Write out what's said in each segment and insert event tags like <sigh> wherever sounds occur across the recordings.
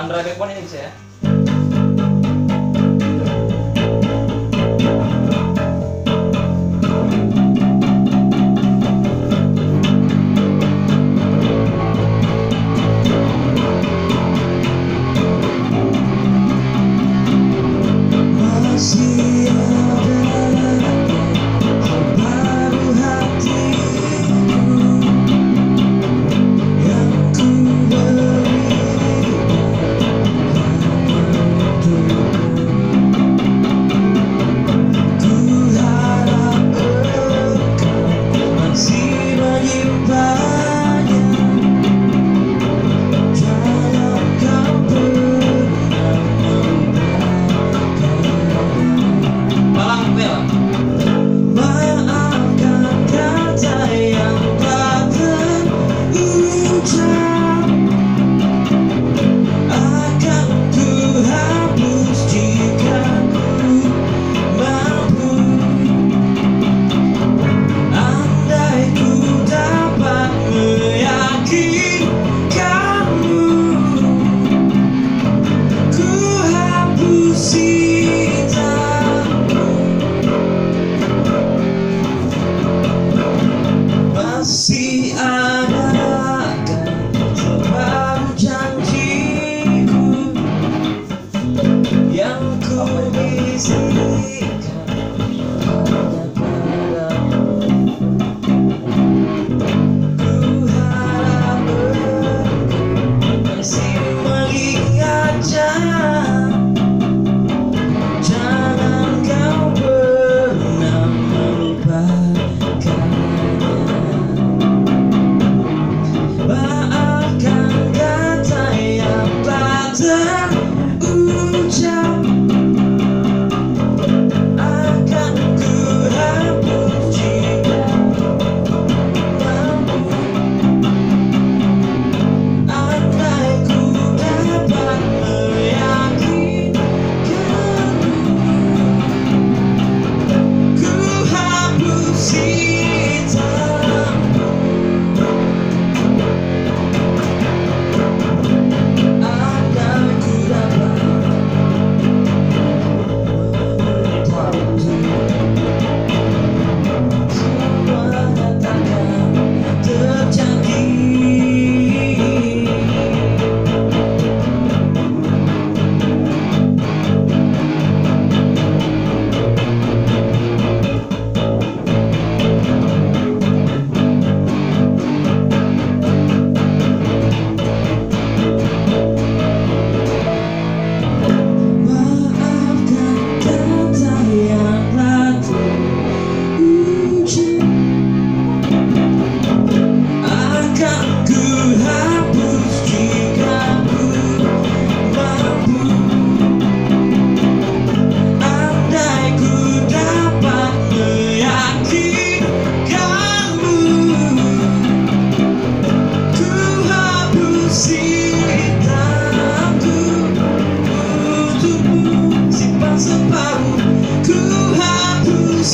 Android Backbone ini bisa ya? always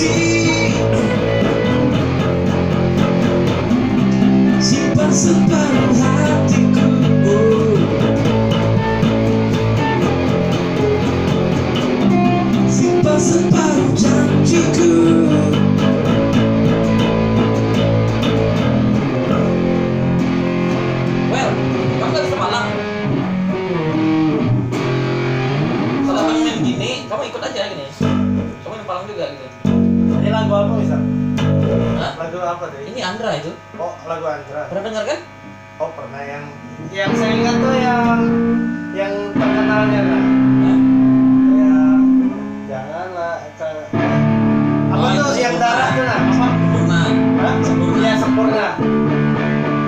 see. apa tuh? Ini Andra itu. Oh, lagu Andra. Pernah dengar kan? Oh, pernah yang yang saya ingat tuh yang yang terkenalnya kan. Nah. Kayak janganlah apa oh, tuh yang darah tuh nah? Apa? Sempurna. Hah? Sempurna. Iya, sempurna.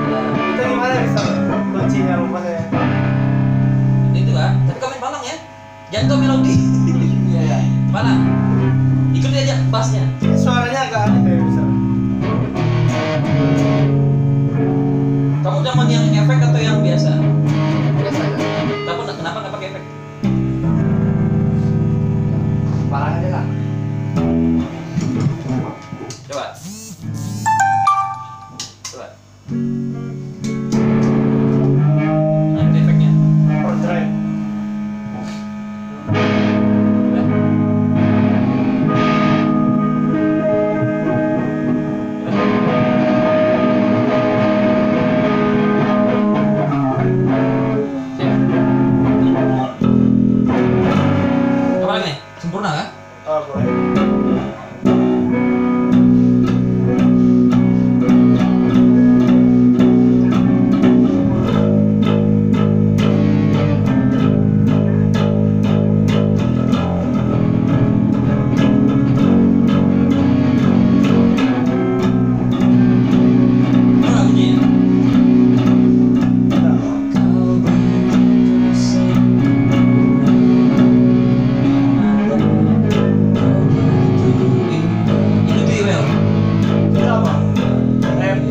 Nah, itu gimana bisa kuncinya lupa saya. Itu kan, tapi komen palang ya. Jangan kau melodi. <laughs> Iya. Palang. atau yang biasa?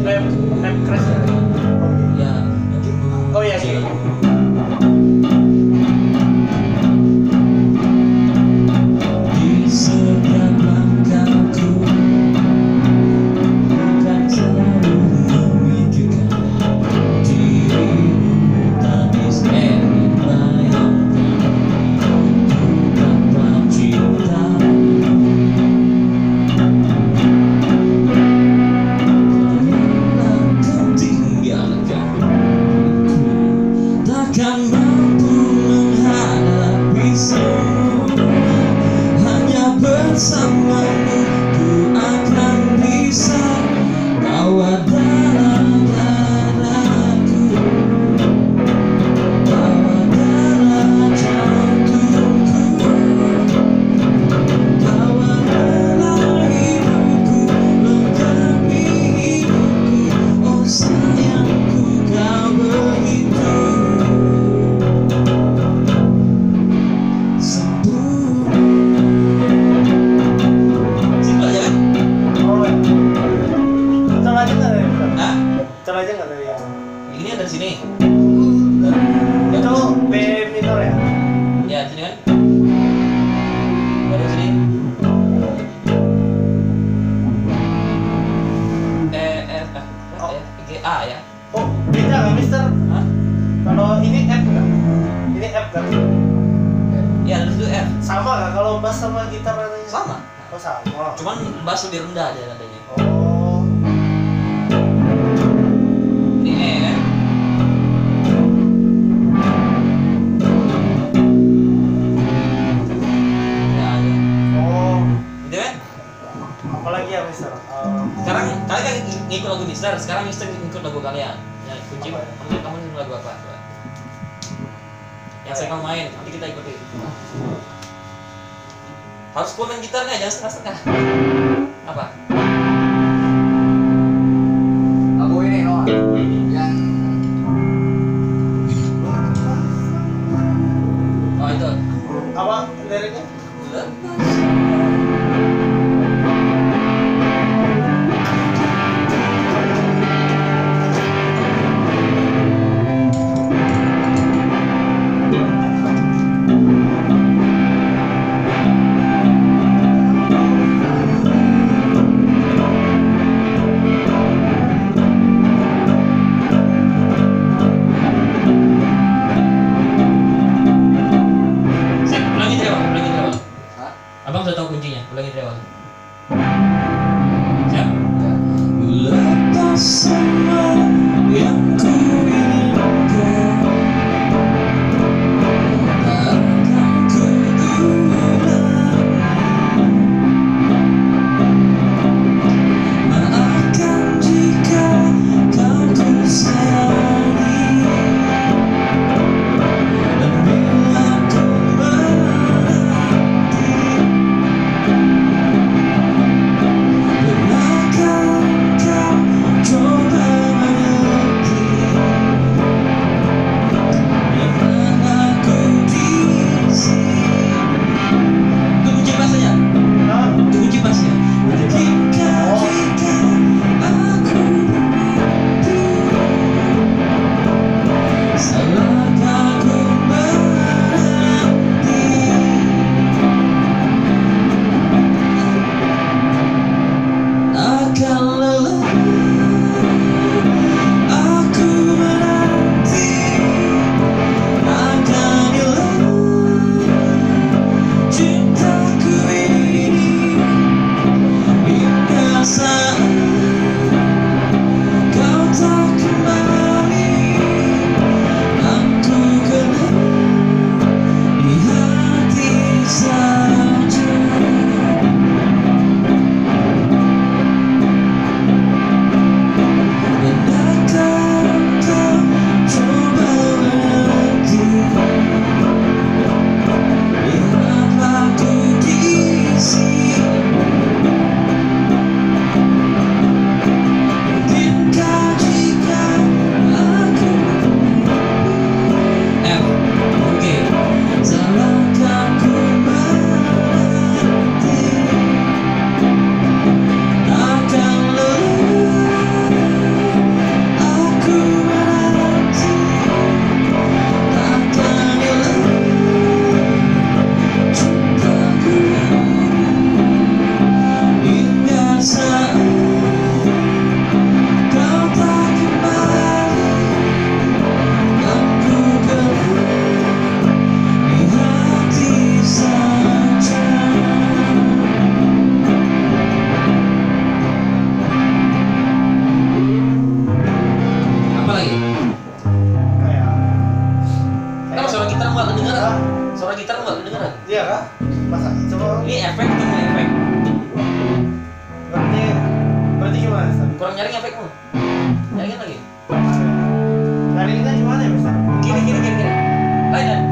lem lab crash. Ya oh iya sih sini. itu B minor ya Ya, sini kan. Baru sini. E F F Oh. G A ya. oh beda nggak Mister Hah? kalau ini F kan ini F kan Ya, dari situ F. sama nggak kalau bass sama gitar Sama. oh sama Cuman bass lebih rendah aja nadanya. oh ngikut lagu Mister, sekarang Mister ngikut lagu kalian. Ya, kunci Apa ya? kamu kamu ngikut lagu apa? Coba. Yang saya kamu main, nanti kita ikuti. Harus full main gitarnya, jangan setengah-setengah. Apa? Lagu ini Noah suara gitar lu nggak kedengeran? Iya kah? Masa? Coba. Ini efek tuh efek? Berarti berarti gimana Sam? kurang nyaring efek lu? Nyaringin lagi? Nyaringin gimana ya bisa gini gini gini gini lain.